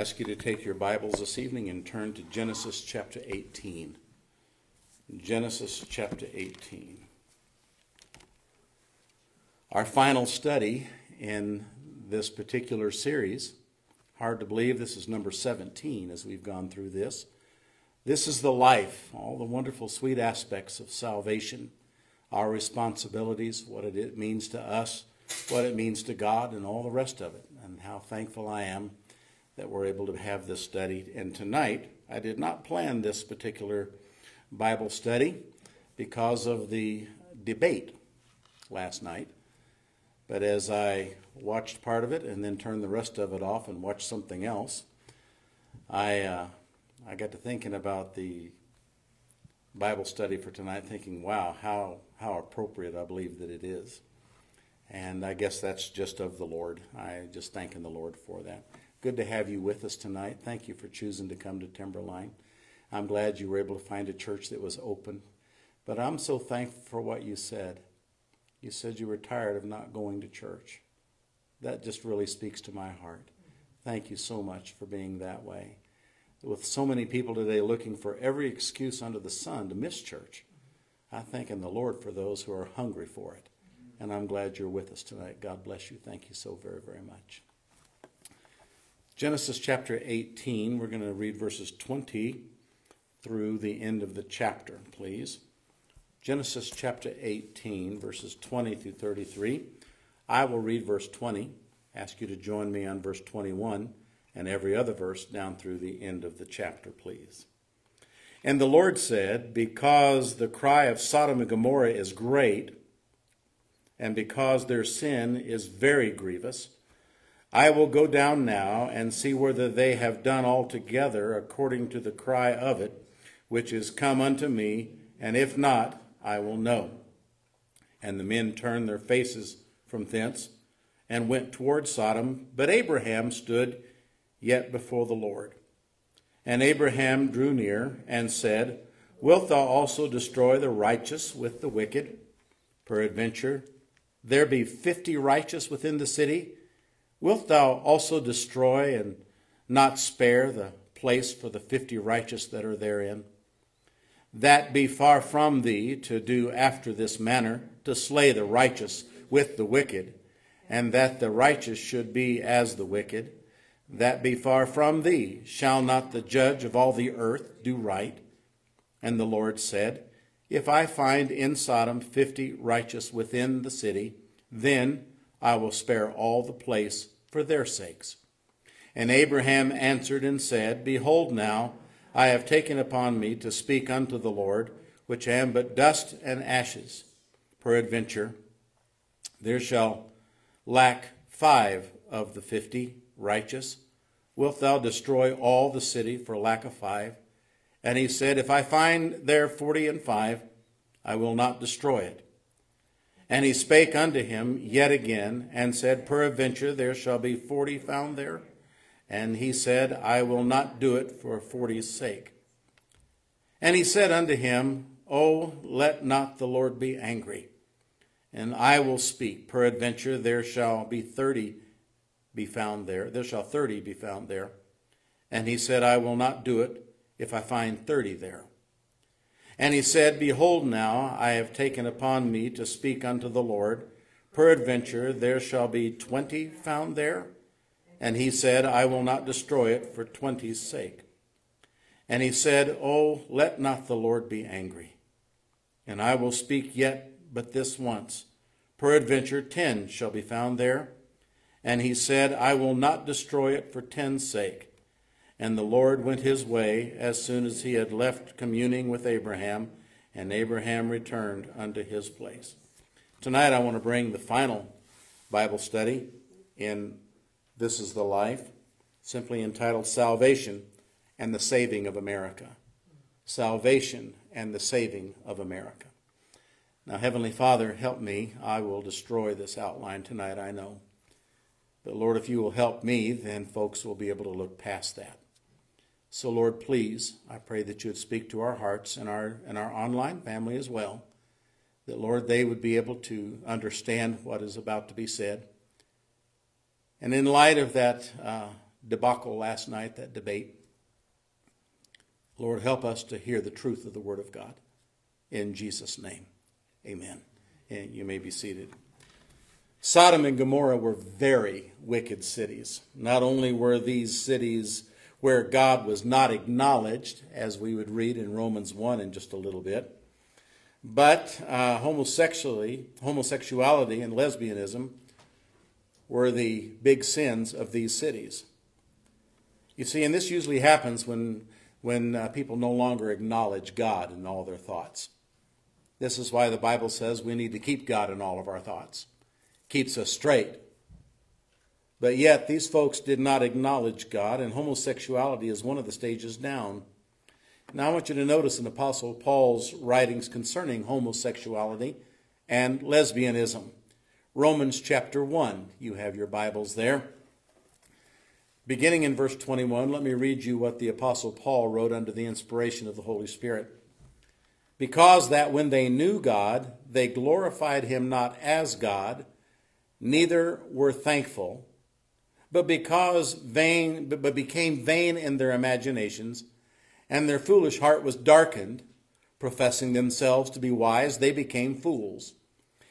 ask you to take your Bibles this evening and turn to Genesis chapter 18. Genesis chapter 18. Our final study in this particular series, hard to believe this is number 17 as we've gone through this. This is the life, all the wonderful, sweet aspects of salvation, our responsibilities, what it means to us, what it means to God, and all the rest of it, and how thankful I am that we're able to have this study. And tonight, I did not plan this particular Bible study because of the debate last night. But as I watched part of it and then turned the rest of it off and watched something else, I, uh, I got to thinking about the Bible study for tonight, thinking, wow, how, how appropriate I believe that it is. And I guess that's just of the Lord. I just thanking the Lord for that. Good to have you with us tonight. Thank you for choosing to come to Timberline. I'm glad you were able to find a church that was open. But I'm so thankful for what you said. You said you were tired of not going to church. That just really speaks to my heart. Thank you so much for being that way. With so many people today looking for every excuse under the sun to miss church, I thank in the Lord for those who are hungry for it. And I'm glad you're with us tonight. God bless you. Thank you so very, very much. Genesis chapter 18, we're going to read verses 20 through the end of the chapter, please. Genesis chapter 18, verses 20 through 33. I will read verse 20, ask you to join me on verse 21, and every other verse down through the end of the chapter, please. And the Lord said, Because the cry of Sodom and Gomorrah is great, and because their sin is very grievous, I will go down now and see whether they have done altogether according to the cry of it, which is come unto me, and if not, I will know. And the men turned their faces from thence and went toward Sodom, but Abraham stood yet before the Lord. And Abraham drew near and said, Wilt thou also destroy the righteous with the wicked? Peradventure, there be fifty righteous within the city Wilt thou also destroy and not spare the place for the fifty righteous that are therein? That be far from thee to do after this manner, to slay the righteous with the wicked, and that the righteous should be as the wicked. That be far from thee. Shall not the judge of all the earth do right? And the Lord said, If I find in Sodom fifty righteous within the city, then I will spare all the place for their sakes. And Abraham answered and said, Behold, now I have taken upon me to speak unto the Lord, which am but dust and ashes. Peradventure, there shall lack five of the fifty righteous. Wilt thou destroy all the city for lack of five? And he said, If I find there forty and five, I will not destroy it. And he spake unto him yet again, and said, Peradventure there shall be forty found there. And he said, I will not do it for forty's sake. And he said unto him, Oh, let not the Lord be angry, and I will speak. Peradventure there shall be thirty be found there. There shall thirty be found there. And he said, I will not do it if I find thirty there. And he said, Behold, now I have taken upon me to speak unto the Lord. Peradventure there shall be twenty found there. And he said, I will not destroy it for twenty's sake. And he said, Oh, let not the Lord be angry. And I will speak yet but this once. Peradventure ten shall be found there. And he said, I will not destroy it for ten's sake. And the Lord went his way as soon as he had left communing with Abraham, and Abraham returned unto his place. Tonight I want to bring the final Bible study in This is the Life, simply entitled Salvation and the Saving of America. Salvation and the Saving of America. Now, Heavenly Father, help me. I will destroy this outline tonight, I know. But Lord, if you will help me, then folks will be able to look past that. So, Lord, please, I pray that you would speak to our hearts and our, and our online family as well. That, Lord, they would be able to understand what is about to be said. And in light of that uh, debacle last night, that debate. Lord, help us to hear the truth of the Word of God. In Jesus' name, amen. And you may be seated. Sodom and Gomorrah were very wicked cities. Not only were these cities where God was not acknowledged, as we would read in Romans 1 in just a little bit, but uh, homosexuality, homosexuality and lesbianism were the big sins of these cities. You see, and this usually happens when, when uh, people no longer acknowledge God in all their thoughts. This is why the Bible says we need to keep God in all of our thoughts keeps us straight. But yet, these folks did not acknowledge God, and homosexuality is one of the stages down. Now, I want you to notice in Apostle Paul's writings concerning homosexuality and lesbianism. Romans chapter 1. You have your Bibles there. Beginning in verse 21, let me read you what the Apostle Paul wrote under the inspiration of the Holy Spirit. Because that when they knew God, they glorified him not as God neither were thankful, but because vain, but became vain in their imaginations, and their foolish heart was darkened, professing themselves to be wise, they became fools,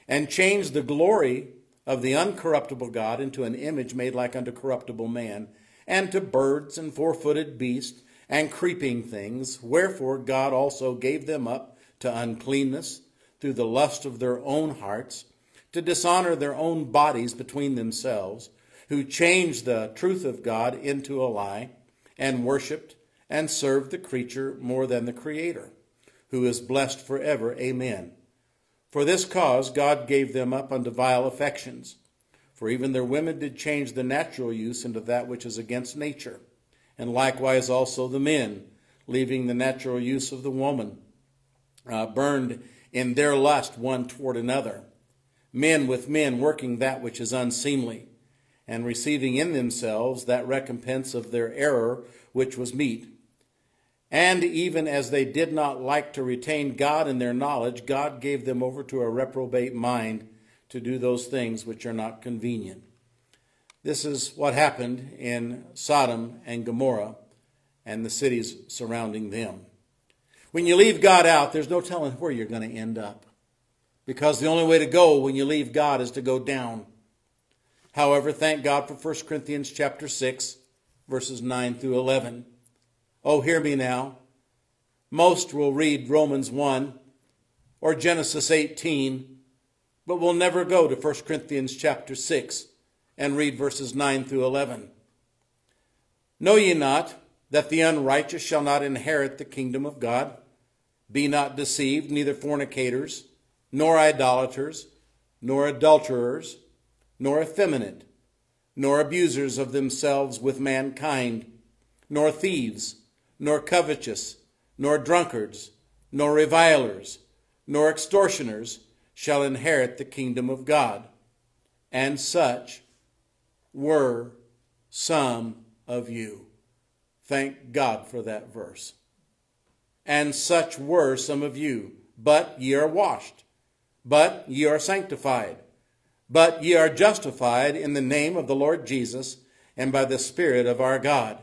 and changed the glory of the uncorruptible God into an image made like unto corruptible man, and to birds and four footed beasts and creeping things. Wherefore God also gave them up to uncleanness through the lust of their own hearts to dishonor their own bodies between themselves, who changed the truth of God into a lie, and worshiped and served the creature more than the Creator, who is blessed forever. Amen. For this cause God gave them up unto vile affections. For even their women did change the natural use into that which is against nature, and likewise also the men, leaving the natural use of the woman, uh, burned in their lust one toward another men with men working that which is unseemly, and receiving in themselves that recompense of their error which was meet. And even as they did not like to retain God in their knowledge, God gave them over to a reprobate mind to do those things which are not convenient. This is what happened in Sodom and Gomorrah and the cities surrounding them. When you leave God out, there's no telling where you're going to end up because the only way to go when you leave God is to go down. However, thank God for 1 Corinthians chapter 6, verses 9 through 11. Oh, hear me now. Most will read Romans 1 or Genesis 18, but will never go to 1 Corinthians chapter 6 and read verses 9 through 11. Know ye not that the unrighteous shall not inherit the kingdom of God? Be not deceived, neither fornicators, nor idolaters, nor adulterers, nor effeminate, nor abusers of themselves with mankind, nor thieves, nor covetous, nor drunkards, nor revilers, nor extortioners shall inherit the kingdom of God. And such were some of you. Thank God for that verse. And such were some of you, but ye are washed but ye are sanctified. But ye are justified in the name of the Lord Jesus and by the Spirit of our God.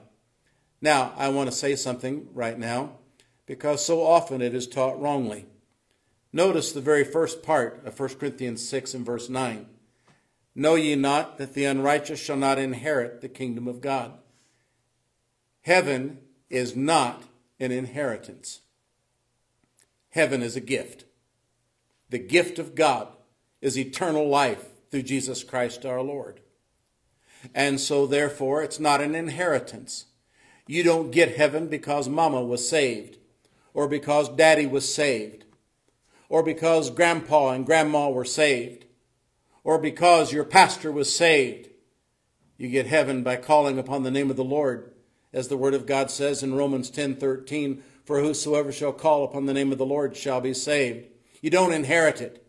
Now, I want to say something right now because so often it is taught wrongly. Notice the very first part of 1 Corinthians 6 and verse 9. Know ye not that the unrighteous shall not inherit the kingdom of God? Heaven is not an inheritance. Heaven is a gift. The gift of God is eternal life through Jesus Christ our Lord. And so, therefore, it's not an inheritance. You don't get heaven because mama was saved, or because daddy was saved, or because grandpa and grandma were saved, or because your pastor was saved. You get heaven by calling upon the name of the Lord, as the word of God says in Romans 10:13, for whosoever shall call upon the name of the Lord shall be saved. You don't inherit it.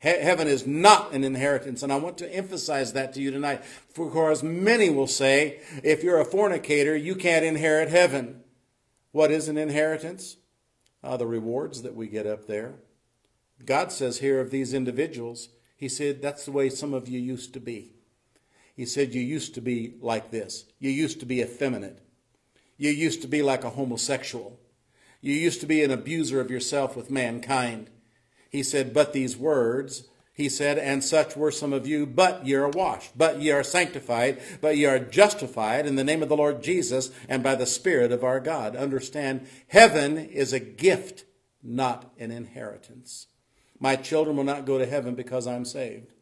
He- heaven is not an inheritance. And I want to emphasize that to you tonight. Because many will say, if you're a fornicator, you can't inherit heaven. What is an inheritance? Uh, the rewards that we get up there. God says here of these individuals, He said, that's the way some of you used to be. He said, You used to be like this. You used to be effeminate. You used to be like a homosexual. You used to be an abuser of yourself with mankind. He said, But these words, he said, and such were some of you, but ye are washed, but ye are sanctified, but ye are justified in the name of the Lord Jesus and by the Spirit of our God. Understand, heaven is a gift, not an inheritance. My children will not go to heaven because I'm saved.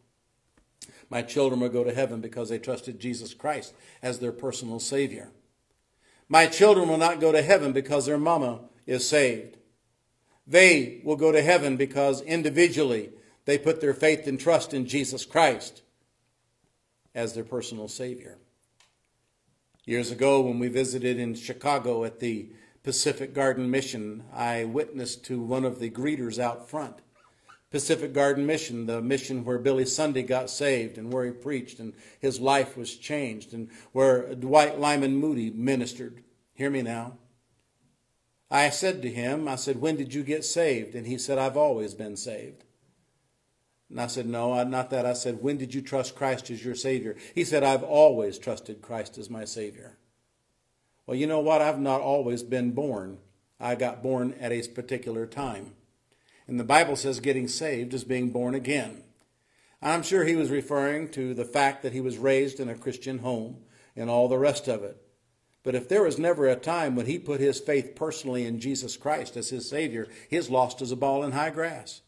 My children will go to heaven because they trusted Jesus Christ as their personal Savior. My children will not go to heaven because their mama is saved. They will go to heaven because individually they put their faith and trust in Jesus Christ as their personal Savior. Years ago, when we visited in Chicago at the Pacific Garden Mission, I witnessed to one of the greeters out front Pacific Garden Mission, the mission where Billy Sunday got saved and where he preached and his life was changed and where Dwight Lyman Moody ministered. Hear me now. I said to him, I said, When did you get saved? And he said, I've always been saved. And I said, No, not that. I said, When did you trust Christ as your Savior? He said, I've always trusted Christ as my Savior. Well, you know what? I've not always been born. I got born at a particular time. And the Bible says getting saved is being born again. I'm sure he was referring to the fact that he was raised in a Christian home and all the rest of it. But if there was never a time when he put his faith personally in Jesus Christ as his Savior, he is lost as a ball in high grass.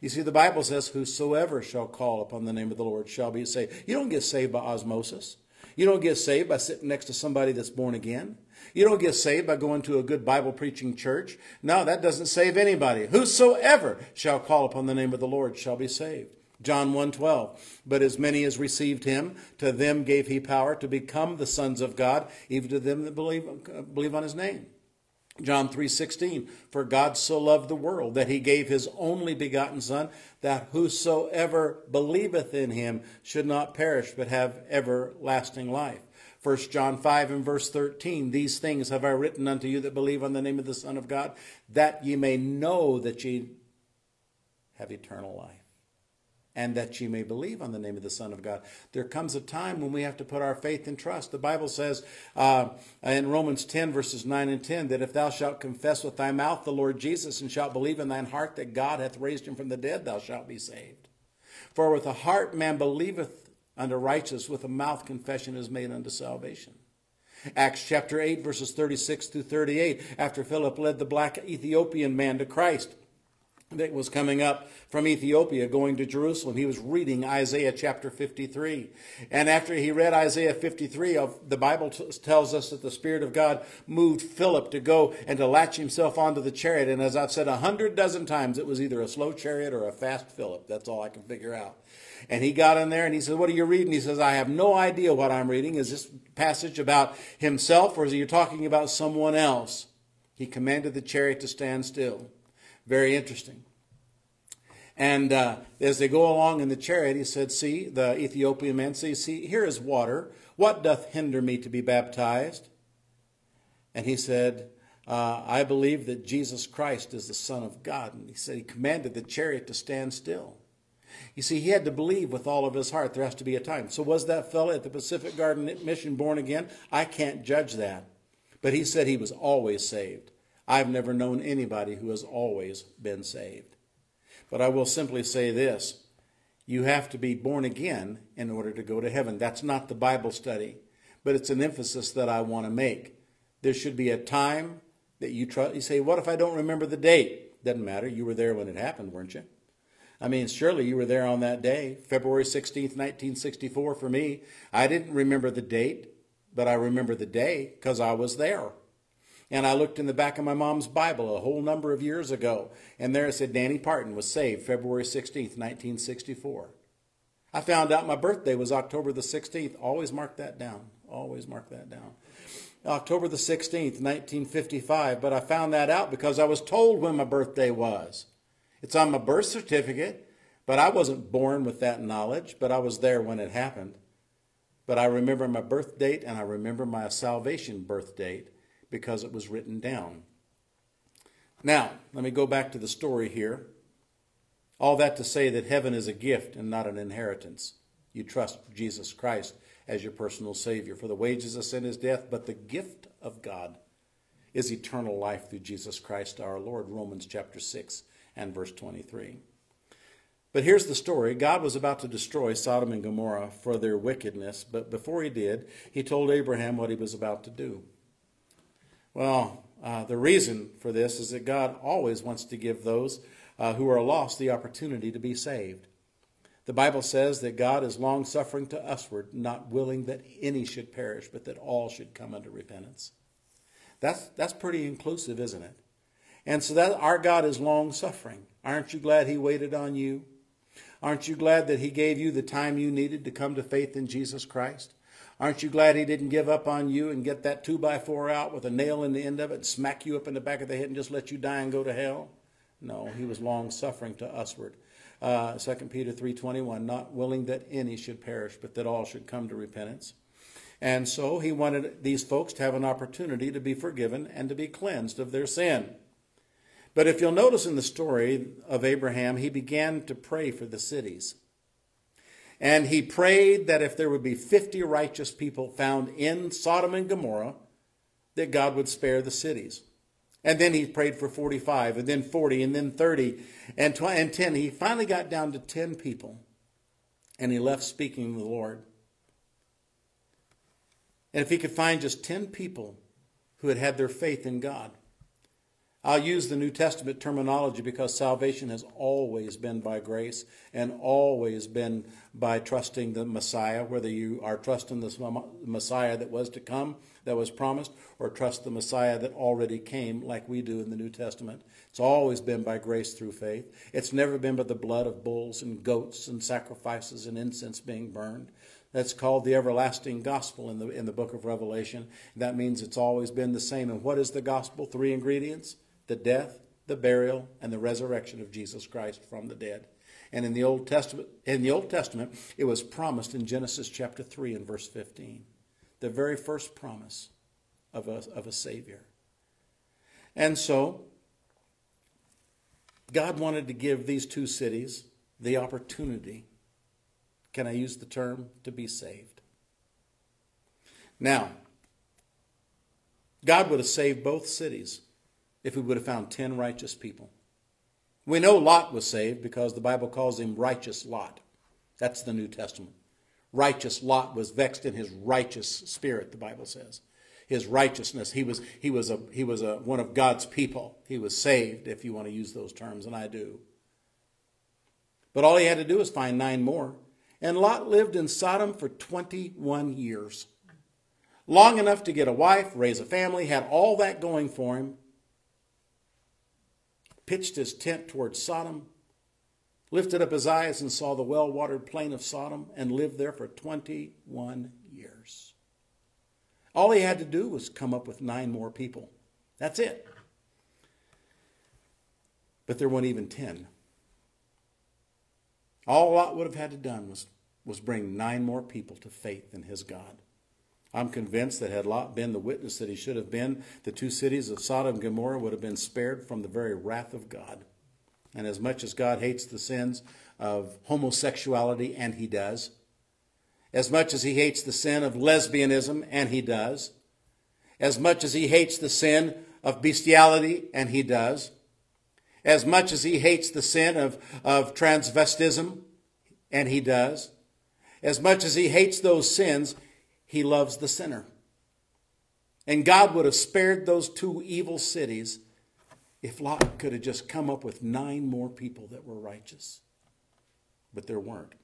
You see, the Bible says, Whosoever shall call upon the name of the Lord shall be saved. You don't get saved by osmosis. You don't get saved by sitting next to somebody that's born again. You don't get saved by going to a good Bible preaching church. No, that doesn't save anybody. Whosoever shall call upon the name of the Lord shall be saved. John 1:12 But as many as received him to them gave he power to become the sons of God even to them that believe believe on his name. John 3:16 For God so loved the world that he gave his only begotten son that whosoever believeth in him should not perish but have everlasting life. 1 John 5 and verse 13, These things have I written unto you that believe on the name of the Son of God, that ye may know that ye have eternal life, and that ye may believe on the name of the Son of God. There comes a time when we have to put our faith and trust. The Bible says uh, in Romans 10, verses 9 and 10, that if thou shalt confess with thy mouth the Lord Jesus, and shalt believe in thine heart that God hath raised him from the dead, thou shalt be saved. For with the heart man believeth unto righteousness, with a mouth confession is made unto salvation. Acts chapter 8, verses 36 through 38, after Philip led the black Ethiopian man to Christ that was coming up from Ethiopia going to Jerusalem. He was reading Isaiah chapter 53. And after he read Isaiah 53, the Bible tells us that the Spirit of God moved Philip to go and to latch himself onto the chariot. And as I've said a hundred dozen times, it was either a slow chariot or a fast Philip. That's all I can figure out. And he got in there and he said, What are you reading? He says, I have no idea what I'm reading. Is this passage about himself or is he talking about someone else? He commanded the chariot to stand still. Very interesting. And uh, as they go along in the chariot, he said, See, the Ethiopian man says, See, here is water. What doth hinder me to be baptized? And he said, uh, I believe that Jesus Christ is the Son of God. And he said, He commanded the chariot to stand still. You see, he had to believe with all of his heart. There has to be a time. So, was that fellow at the Pacific Garden Mission born again? I can't judge that. But he said he was always saved. I've never known anybody who has always been saved. But I will simply say this you have to be born again in order to go to heaven. That's not the Bible study, but it's an emphasis that I want to make. There should be a time that you try. You say, What if I don't remember the date? Doesn't matter. You were there when it happened, weren't you? I mean, surely you were there on that day, February 16th, 1964 for me. I didn't remember the date, but I remember the day because I was there. And I looked in the back of my mom's Bible a whole number of years ago, and there it said Danny Parton was saved February 16th, 1964. I found out my birthday was October the 16th. Always mark that down. Always mark that down. October the 16th, 1955. But I found that out because I was told when my birthday was. It's on my birth certificate, but I wasn't born with that knowledge, but I was there when it happened. But I remember my birth date and I remember my salvation birth date because it was written down. Now, let me go back to the story here. All that to say that heaven is a gift and not an inheritance. You trust Jesus Christ as your personal Savior. For the wages of sin is death, but the gift of God is eternal life through Jesus Christ our Lord. Romans chapter 6 and verse 23. But here's the story God was about to destroy Sodom and Gomorrah for their wickedness, but before he did, he told Abraham what he was about to do. Well, uh, the reason for this is that God always wants to give those uh, who are lost the opportunity to be saved. The Bible says that God is long suffering to usward, not willing that any should perish, but that all should come unto repentance. That's, that's pretty inclusive, isn't it? And so that our God is long suffering. Aren't you glad he waited on you? Aren't you glad that he gave you the time you needed to come to faith in Jesus Christ? Aren't you glad he didn't give up on you and get that two by four out with a nail in the end of it and smack you up in the back of the head and just let you die and go to hell? No, he was long suffering to usward. Uh, 2 Peter 3.21, not willing that any should perish, but that all should come to repentance. And so he wanted these folks to have an opportunity to be forgiven and to be cleansed of their sin. But if you'll notice in the story of Abraham, he began to pray for the cities. And he prayed that if there would be 50 righteous people found in Sodom and Gomorrah, that God would spare the cities. And then he prayed for 45, and then 40, and then 30, and, 20, and 10. He finally got down to 10 people, and he left speaking to the Lord. And if he could find just 10 people who had had their faith in God, I'll use the New Testament terminology because salvation has always been by grace and always been by trusting the Messiah, whether you are trusting the Messiah that was to come, that was promised, or trust the Messiah that already came, like we do in the New Testament. It's always been by grace through faith. It's never been by the blood of bulls and goats and sacrifices and incense being burned. That's called the everlasting gospel in the, in the book of Revelation. That means it's always been the same. And what is the gospel? Three ingredients the death, the burial, and the resurrection of Jesus Christ from the dead. And in the Old Testament, in the Old Testament, it was promised in Genesis chapter 3 and verse 15. The very first promise of a, of a Savior. And so, God wanted to give these two cities the opportunity, can I use the term, to be saved. Now, God would have saved both cities if we would have found 10 righteous people. We know Lot was saved because the Bible calls him righteous Lot. That's the New Testament. Righteous Lot was vexed in his righteous spirit, the Bible says. His righteousness. He was, he was, a, he was a, one of God's people. He was saved, if you want to use those terms, and I do. But all he had to do was find nine more. And Lot lived in Sodom for 21 years. Long enough to get a wife, raise a family, had all that going for him pitched his tent towards Sodom, lifted up his eyes and saw the well watered plain of Sodom, and lived there for 21 years. All he had to do was come up with nine more people. That's it. But there weren't even 10. All Lot would have had to done was, was bring nine more people to faith in his God. I'm convinced that had Lot been the witness that he should have been, the two cities of Sodom and Gomorrah would have been spared from the very wrath of God. And as much as God hates the sins of homosexuality, and he does, as much as he hates the sin of lesbianism, and he does, as much as he hates the sin of bestiality, and he does, as much as he hates the sin of, of transvestism, and he does, as much as he hates those sins, he loves the sinner. And God would have spared those two evil cities if Lot could have just come up with nine more people that were righteous. But there weren't.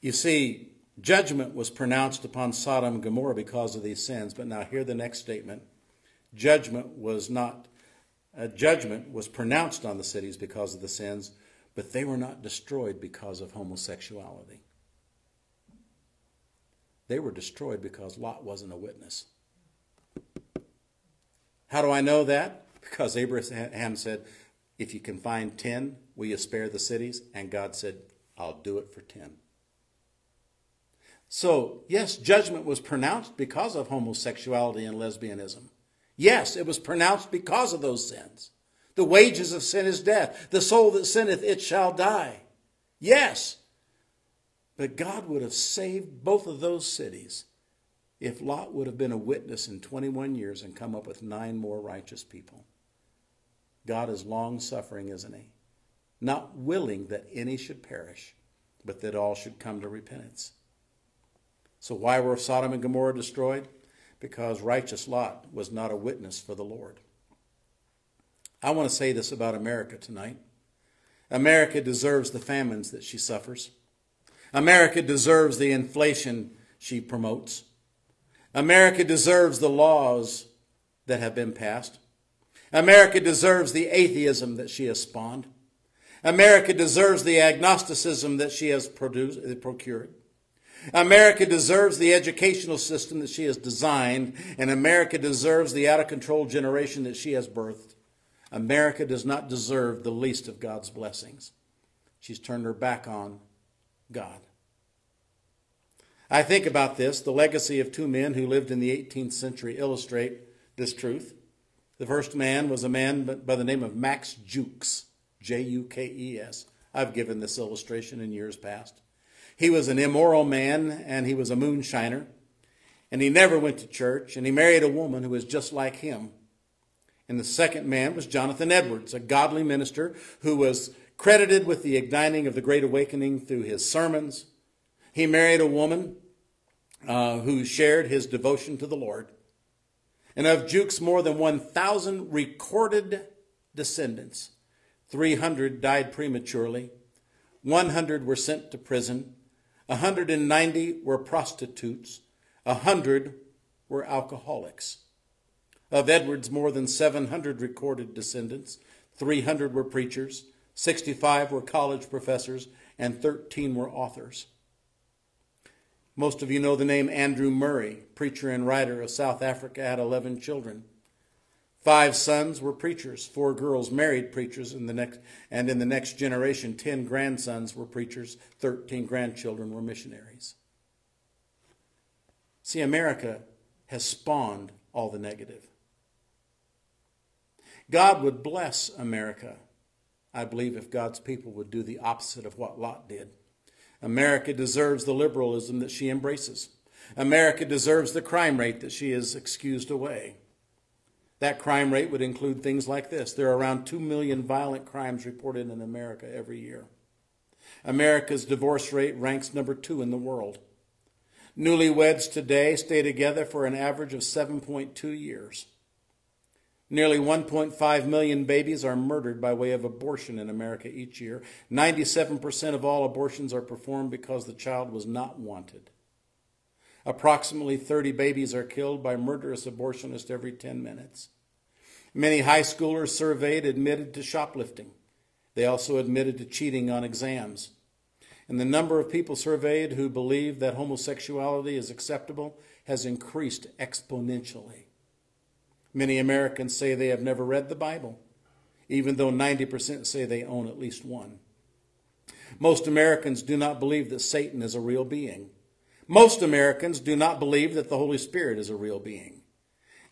You see, judgment was pronounced upon Sodom and Gomorrah because of these sins. But now hear the next statement. Judgment was not a judgment was pronounced on the cities because of the sins, but they were not destroyed because of homosexuality. They were destroyed because Lot wasn't a witness. How do I know that? Because Abraham said, If you can find 10, will you spare the cities? And God said, I'll do it for 10. So, yes, judgment was pronounced because of homosexuality and lesbianism. Yes, it was pronounced because of those sins. The wages of sin is death. The soul that sinneth, it shall die. Yes, But God would have saved both of those cities if Lot would have been a witness in 21 years and come up with nine more righteous people. God is long suffering, isn't he? Not willing that any should perish, but that all should come to repentance. So, why were Sodom and Gomorrah destroyed? Because righteous Lot was not a witness for the Lord. I want to say this about America tonight. America deserves the famines that she suffers. America deserves the inflation she promotes. America deserves the laws that have been passed. America deserves the atheism that she has spawned. America deserves the agnosticism that she has produced, procured. America deserves the educational system that she has designed, and America deserves the out of control generation that she has birthed. America does not deserve the least of God's blessings. She's turned her back on God. I think about this. The legacy of two men who lived in the 18th century illustrate this truth. The first man was a man by the name of Max Jukes, J U K E S. I've given this illustration in years past. He was an immoral man and he was a moonshiner. And he never went to church and he married a woman who was just like him. And the second man was Jonathan Edwards, a godly minister who was credited with the igniting of the Great Awakening through his sermons. He married a woman uh, who shared his devotion to the Lord. And of Jukes' more than 1,000 recorded descendants, 300 died prematurely, 100 were sent to prison, 190 were prostitutes, 100 were alcoholics. Of Edwards' more than 700 recorded descendants, 300 were preachers, 65 were college professors, and 13 were authors. Most of you know the name Andrew Murray, preacher and writer of South Africa, had 11 children. Five sons were preachers, four girls married preachers, in the next, and in the next generation, 10 grandsons were preachers, 13 grandchildren were missionaries. See, America has spawned all the negative. God would bless America, I believe, if God's people would do the opposite of what Lot did. America deserves the liberalism that she embraces. America deserves the crime rate that she has excused away. That crime rate would include things like this. There are around 2 million violent crimes reported in America every year. America's divorce rate ranks number two in the world. Newlyweds today stay together for an average of 7.2 years. Nearly 1.5 million babies are murdered by way of abortion in America each year. 97% of all abortions are performed because the child was not wanted. Approximately 30 babies are killed by murderous abortionists every 10 minutes. Many high schoolers surveyed admitted to shoplifting. They also admitted to cheating on exams. And the number of people surveyed who believe that homosexuality is acceptable has increased exponentially. Many Americans say they have never read the Bible, even though 90% say they own at least one. Most Americans do not believe that Satan is a real being. Most Americans do not believe that the Holy Spirit is a real being.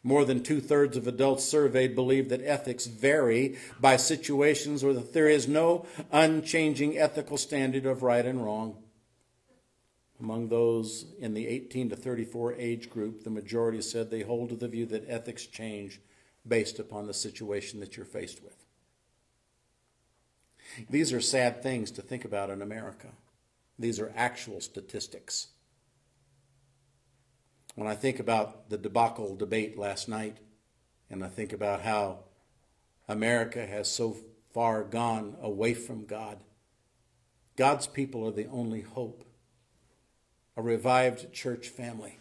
More than two thirds of adults surveyed believe that ethics vary by situations or that there is no unchanging ethical standard of right and wrong. Among those in the 18 to 34 age group, the majority said they hold to the view that ethics change based upon the situation that you're faced with. These are sad things to think about in America. These are actual statistics. When I think about the debacle debate last night, and I think about how America has so far gone away from God, God's people are the only hope. A revived church family,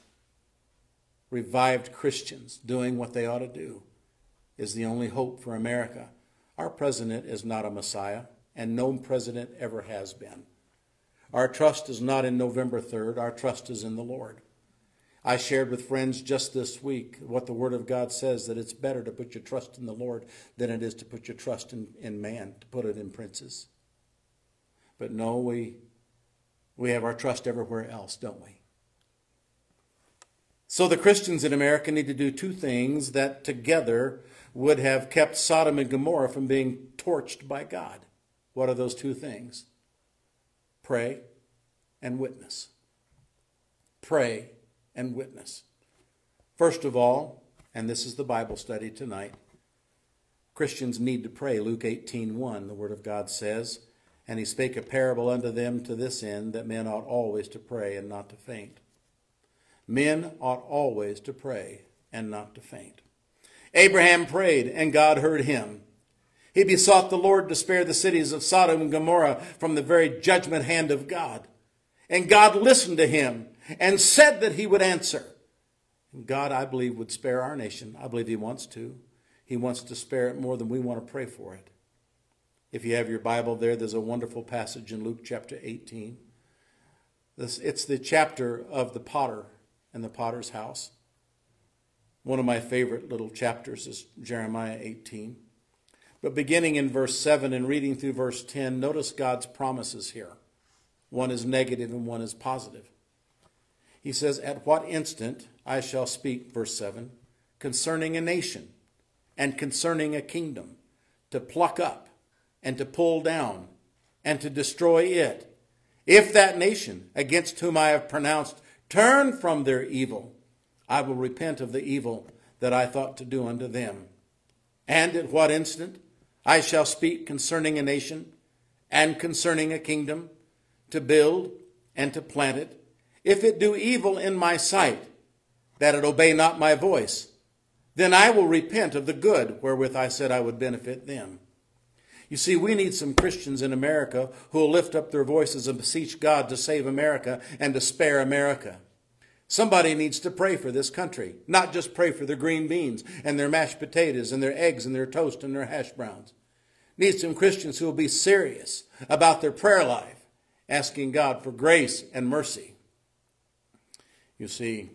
revived Christians doing what they ought to do is the only hope for America. Our president is not a Messiah, and no president ever has been. Our trust is not in November 3rd, our trust is in the Lord. I shared with friends just this week what the Word of God says that it's better to put your trust in the Lord than it is to put your trust in, in man, to put it in princes. But no, we, we have our trust everywhere else, don't we? So the Christians in America need to do two things that together would have kept Sodom and Gomorrah from being torched by God. What are those two things? Pray and witness. Pray and witness. First of all, and this is the Bible study tonight, Christians need to pray. Luke 18:1, the word of God says, and he spake a parable unto them to this end that men ought always to pray and not to faint. Men ought always to pray and not to faint. Abraham prayed, and God heard him. He besought the Lord to spare the cities of Sodom and Gomorrah from the very judgment hand of God. And God listened to him and said that he would answer. And God, I believe, would spare our nation. I believe he wants to. He wants to spare it more than we want to pray for it. If you have your Bible there, there's a wonderful passage in Luke chapter 18. This, it's the chapter of the potter and the potter's house. One of my favorite little chapters is Jeremiah 18. But beginning in verse 7 and reading through verse 10, notice God's promises here. One is negative and one is positive. He says, At what instant I shall speak, verse 7, concerning a nation and concerning a kingdom, to pluck up and to pull down and to destroy it. If that nation against whom I have pronounced turn from their evil, I will repent of the evil that I thought to do unto them. And at what instant I shall speak concerning a nation and concerning a kingdom, to build and to plant it, if it do evil in my sight, that it obey not my voice, then I will repent of the good wherewith I said I would benefit them. You see, we need some Christians in America who will lift up their voices and beseech God to save America and to spare America. Somebody needs to pray for this country, not just pray for their green beans and their mashed potatoes and their eggs and their toast and their hash browns. Need some Christians who will be serious about their prayer life, asking God for grace and mercy. You see,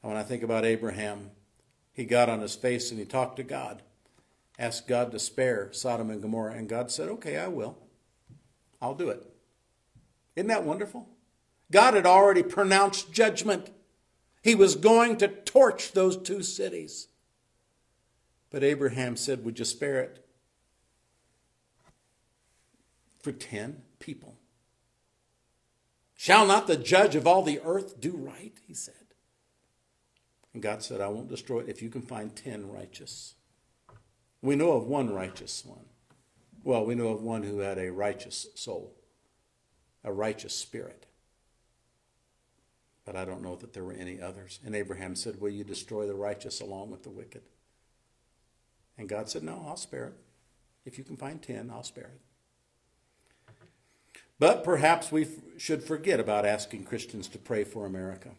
when I think about Abraham, he got on his face and he talked to God, asked God to spare Sodom and Gomorrah, and God said, Okay, I will. I'll do it. Isn't that wonderful? God had already pronounced judgment. He was going to torch those two cities. But Abraham said, Would you spare it for 10 people? Shall not the judge of all the earth do right? He said. And God said, I won't destroy it if you can find 10 righteous. We know of one righteous one. Well, we know of one who had a righteous soul, a righteous spirit but I don't know that there were any others. And Abraham said, Will you destroy the righteous along with the wicked? And God said, No, I'll spare it. If you can find ten, I'll spare it. But perhaps we should forget about asking Christians to pray for America.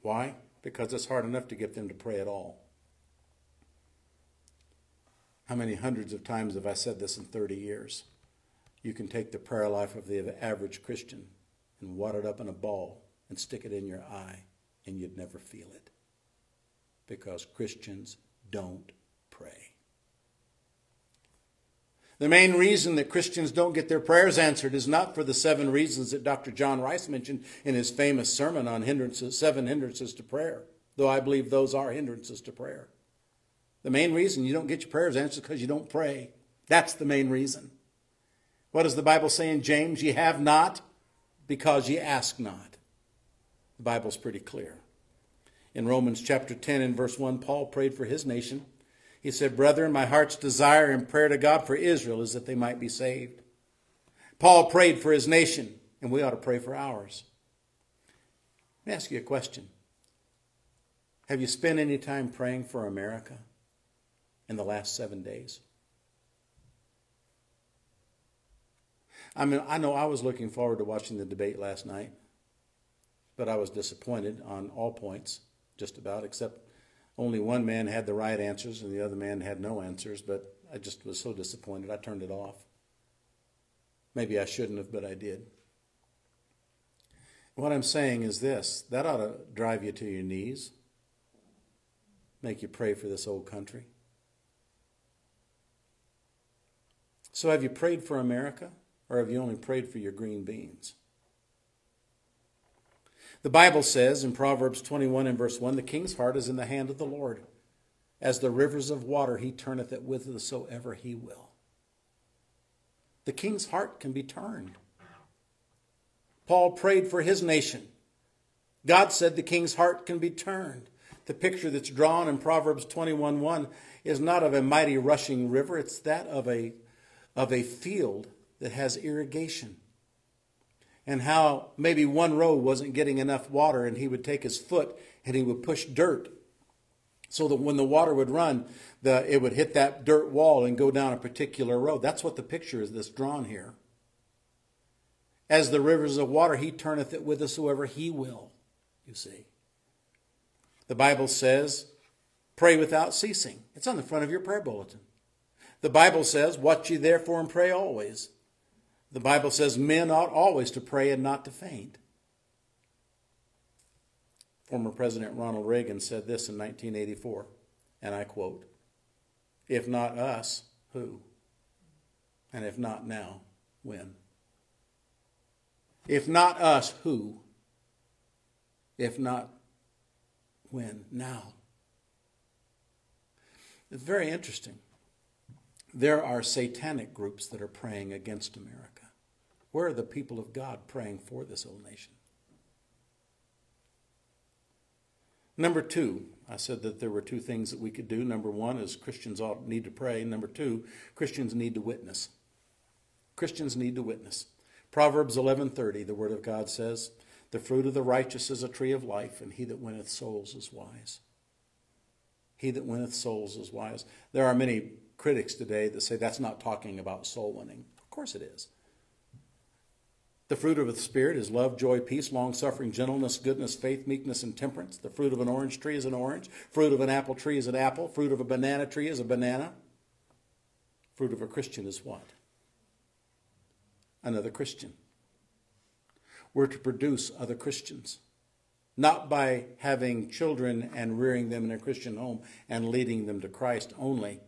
Why? Because it's hard enough to get them to pray at all. How many hundreds of times have I said this in 30 years? You can take the prayer life of the average Christian and wad it up in a ball and stick it in your eye, and you'd never feel it. Because Christians don't pray. The main reason that Christians don't get their prayers answered is not for the seven reasons that Dr. John Rice mentioned in his famous sermon on hindrances, seven hindrances to prayer, though I believe those are hindrances to prayer. The main reason you don't get your prayers answered is because you don't pray. That's the main reason. What does the Bible say in James? Ye have not because ye ask not. The Bible's pretty clear. In Romans chapter 10 and verse 1, Paul prayed for his nation. He said, Brethren, my heart's desire and prayer to God for Israel is that they might be saved. Paul prayed for his nation, and we ought to pray for ours. Let me ask you a question. Have you spent any time praying for America in the last seven days? I mean, I know I was looking forward to watching the debate last night but I was disappointed on all points, just about, except only one man had the right answers and the other man had no answers, but I just was so disappointed I turned it off. Maybe I shouldn't have, but I did. What I'm saying is this that ought to drive you to your knees, make you pray for this old country. So, have you prayed for America, or have you only prayed for your green beans? The Bible says in Proverbs 21 and verse 1 the king's heart is in the hand of the Lord. As the rivers of water, he turneth it whithersoever he will. The king's heart can be turned. Paul prayed for his nation. God said the king's heart can be turned. The picture that's drawn in Proverbs 21 1 is not of a mighty rushing river, it's that of a, of a field that has irrigation. And how maybe one row wasn't getting enough water, and he would take his foot and he would push dirt so that when the water would run, the, it would hit that dirt wall and go down a particular row That's what the picture is that's drawn here. As the rivers of water, he turneth it whithersoever he will, you see. The Bible says, pray without ceasing. It's on the front of your prayer bulletin. The Bible says, watch ye therefore and pray always. The Bible says, men ought always to pray and not to faint. Former President Ronald Reagan said this in 1984, and I quote If not us, who? And if not now, when? If not us, who? If not when? Now. It's very interesting. There are satanic groups that are praying against America. Where are the people of God praying for this old nation? Number two, I said that there were two things that we could do. Number one is Christians ought need to pray. Number two, Christians need to witness. Christians need to witness. Proverbs 11:30, the word of God says, "The fruit of the righteous is a tree of life, and he that winneth souls is wise." He that winneth souls is wise. There are many critics today that say that's not talking about soul winning. Of course it is. The fruit of the Spirit is love, joy, peace, long suffering, gentleness, goodness, faith, meekness, and temperance. The fruit of an orange tree is an orange. Fruit of an apple tree is an apple. Fruit of a banana tree is a banana. Fruit of a Christian is what? Another Christian. We're to produce other Christians. Not by having children and rearing them in a Christian home and leading them to Christ only,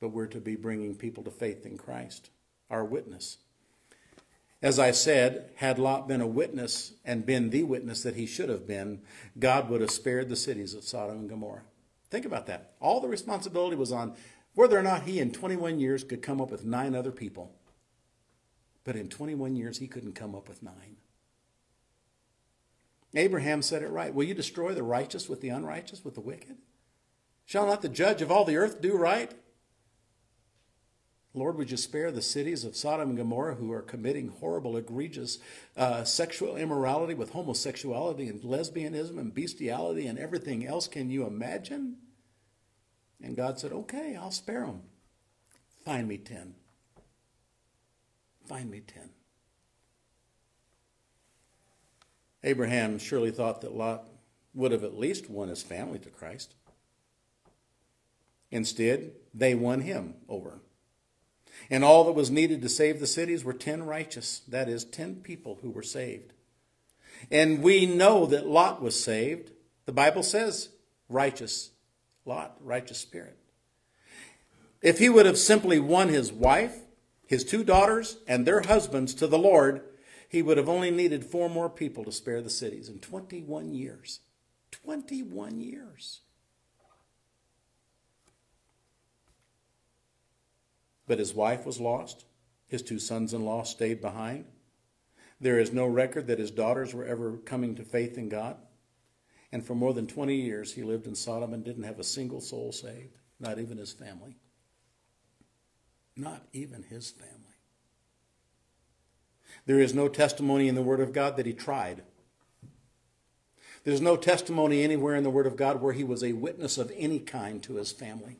but we're to be bringing people to faith in Christ, our witness. As I said, had Lot been a witness and been the witness that he should have been, God would have spared the cities of Sodom and Gomorrah. Think about that. All the responsibility was on whether or not he in 21 years could come up with nine other people. But in 21 years, he couldn't come up with nine. Abraham said it right. Will you destroy the righteous with the unrighteous, with the wicked? Shall not the judge of all the earth do right? Lord, would you spare the cities of Sodom and Gomorrah who are committing horrible, egregious uh, sexual immorality with homosexuality and lesbianism and bestiality and everything else? Can you imagine? And God said, Okay, I'll spare them. Find me 10. Find me 10. Abraham surely thought that Lot would have at least won his family to Christ. Instead, they won him over. And all that was needed to save the cities were 10 righteous, that is, 10 people who were saved. And we know that Lot was saved. The Bible says, righteous Lot, righteous spirit. If he would have simply won his wife, his two daughters, and their husbands to the Lord, he would have only needed four more people to spare the cities in 21 years. 21 years. But his wife was lost. His two sons in law stayed behind. There is no record that his daughters were ever coming to faith in God. And for more than 20 years, he lived in Sodom and didn't have a single soul saved, not even his family. Not even his family. There is no testimony in the Word of God that he tried. There's no testimony anywhere in the Word of God where he was a witness of any kind to his family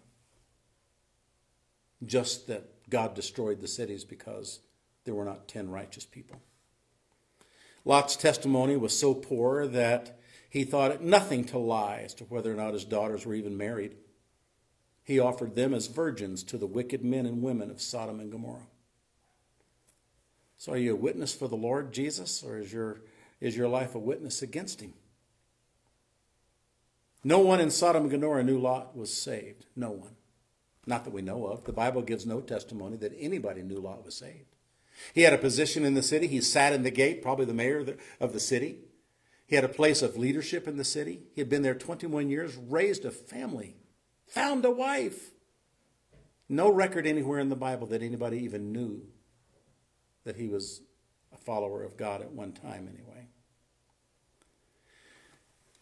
just that God destroyed the cities because there were not 10 righteous people. Lot's testimony was so poor that he thought it nothing to lie as to whether or not his daughters were even married. He offered them as virgins to the wicked men and women of Sodom and Gomorrah. So, are you a witness for the Lord Jesus, or is your, is your life a witness against him? No one in Sodom and Gomorrah knew Lot was saved. No one. Not that we know of. The Bible gives no testimony that anybody knew Lot was saved. He had a position in the city. He sat in the gate, probably the mayor of the, of the city. He had a place of leadership in the city. He had been there 21 years, raised a family, found a wife. No record anywhere in the Bible that anybody even knew that he was a follower of God at one time, anyway.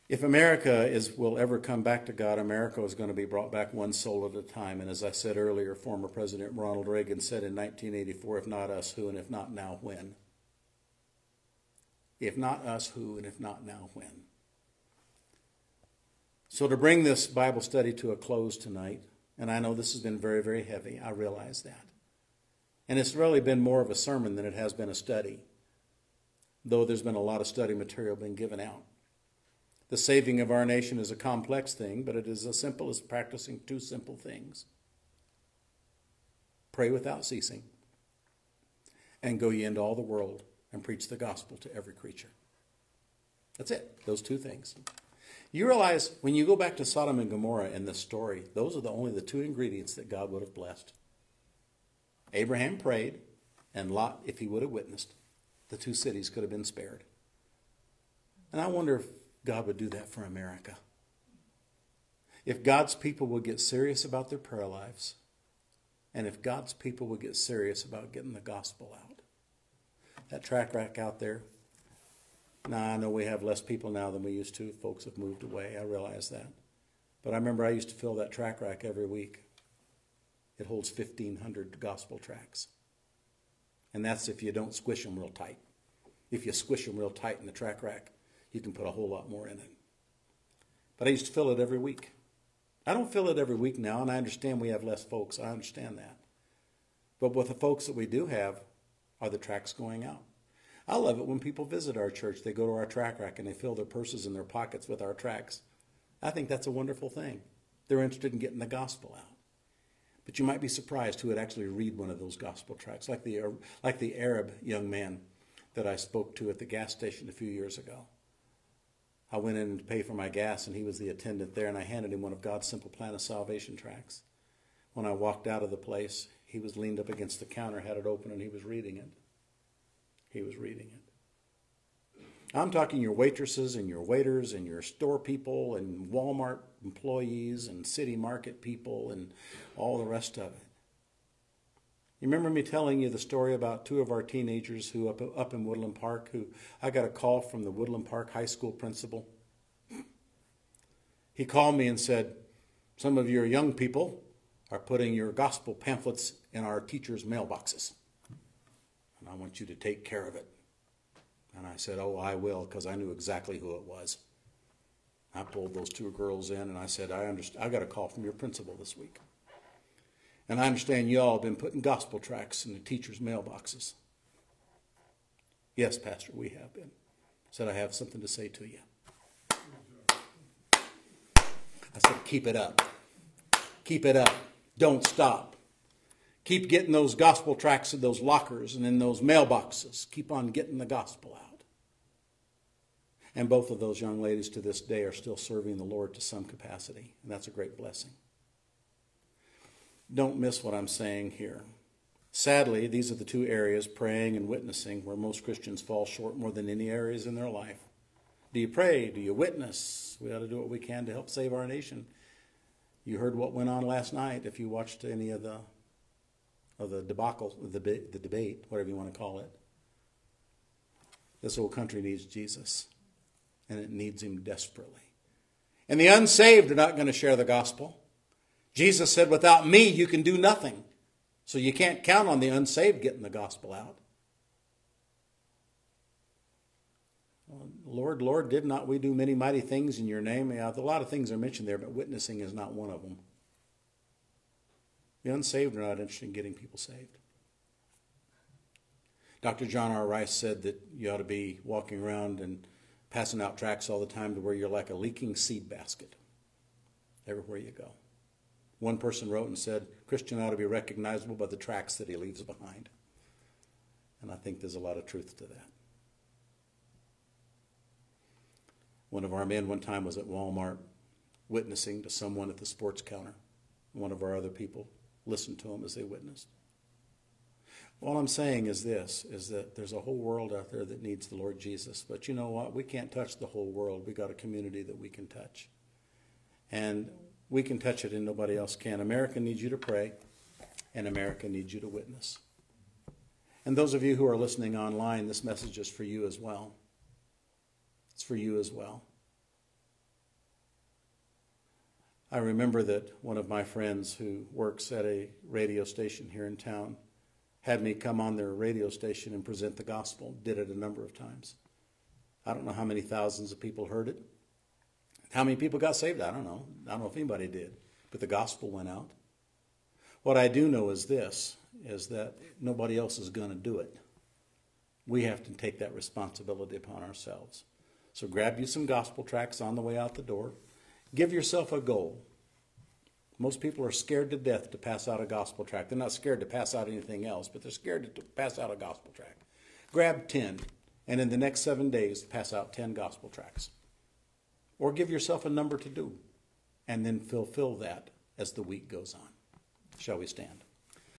If America is will ever come back to God, America is going to be brought back one soul at a time. And as I said earlier, former President Ronald Reagan said in 1984, "If not us, who? And if not now, when?" If not us, who? And if not now, when? So to bring this Bible study to a close tonight, and I know this has been very, very heavy. I realize that. And it's really been more of a sermon than it has been a study, though there's been a lot of study material being given out. The saving of our nation is a complex thing, but it is as simple as practicing two simple things pray without ceasing, and go ye into all the world and preach the gospel to every creature. That's it, those two things. You realize when you go back to Sodom and Gomorrah in this story, those are the only the two ingredients that God would have blessed. Abraham prayed, and Lot, if he would have witnessed, the two cities could have been spared. And I wonder if God would do that for America. If God's people would get serious about their prayer lives, and if God's people would get serious about getting the gospel out. That track rack out there, now, I know we have less people now than we used to. Folks have moved away. I realize that. But I remember I used to fill that track rack every week. It holds 1,500 gospel tracks. And that's if you don't squish them real tight. If you squish them real tight in the track rack, you can put a whole lot more in it. But I used to fill it every week. I don't fill it every week now, and I understand we have less folks. I understand that. But with the folks that we do have, are the tracks going out? I love it when people visit our church. They go to our track rack and they fill their purses and their pockets with our tracks. I think that's a wonderful thing. They're interested in getting the gospel out. But you might be surprised who would actually read one of those gospel tracts, like the, like the Arab young man that I spoke to at the gas station a few years ago. I went in to pay for my gas, and he was the attendant there, and I handed him one of God's Simple Plan of Salvation tracts. When I walked out of the place, he was leaned up against the counter, had it open, and he was reading it. He was reading it. I'm talking your waitresses and your waiters and your store people and Walmart employees and city market people and all the rest of it. You remember me telling you the story about two of our teenagers who up up in Woodland Park who I got a call from the Woodland Park High School principal. He called me and said, "Some of your young people are putting your gospel pamphlets in our teachers' mailboxes." And I want you to take care of it. And I said, Oh, I will, because I knew exactly who it was. I pulled those two girls in and I said, I understand. I got a call from your principal this week. And I understand you all have been putting gospel tracts in the teachers' mailboxes. Yes, Pastor, we have been. Said, I have something to say to you. I said, keep it up. Keep it up. Don't stop. Keep getting those gospel tracts in those lockers and in those mailboxes. Keep on getting the gospel out. And both of those young ladies to this day are still serving the Lord to some capacity, and that's a great blessing. Don't miss what I'm saying here. Sadly, these are the two areas, praying and witnessing, where most Christians fall short more than any areas in their life. Do you pray? Do you witness? We ought to do what we can to help save our nation. You heard what went on last night if you watched any of the of the debacle, the, the debate, whatever you want to call it. This whole country needs Jesus, and it needs him desperately. And the unsaved are not going to share the gospel. Jesus said, Without me, you can do nothing. So you can't count on the unsaved getting the gospel out. Lord, Lord, did not we do many mighty things in your name? Yeah, a lot of things are mentioned there, but witnessing is not one of them. The unsaved are not interested in getting people saved. Dr. John R. Rice said that you ought to be walking around and passing out tracts all the time to where you're like a leaking seed basket everywhere you go. One person wrote and said, Christian ought to be recognizable by the tracks that he leaves behind. And I think there's a lot of truth to that. One of our men one time was at Walmart witnessing to someone at the sports counter. One of our other people listened to him as they witnessed. All I'm saying is this is that there's a whole world out there that needs the Lord Jesus. But you know what? We can't touch the whole world. We got a community that we can touch. And we can touch it and nobody else can. America needs you to pray, and America needs you to witness. And those of you who are listening online, this message is for you as well. It's for you as well. I remember that one of my friends who works at a radio station here in town had me come on their radio station and present the gospel. Did it a number of times. I don't know how many thousands of people heard it. How many people got saved? I don't know. I don't know if anybody did. But the gospel went out. What I do know is this is that nobody else is going to do it. We have to take that responsibility upon ourselves. So grab you some gospel tracts on the way out the door. Give yourself a goal. Most people are scared to death to pass out a gospel tract. They're not scared to pass out anything else, but they're scared to pass out a gospel tract. Grab 10, and in the next seven days, pass out 10 gospel tracts. Or give yourself a number to do, and then fulfill that as the week goes on. Shall we stand?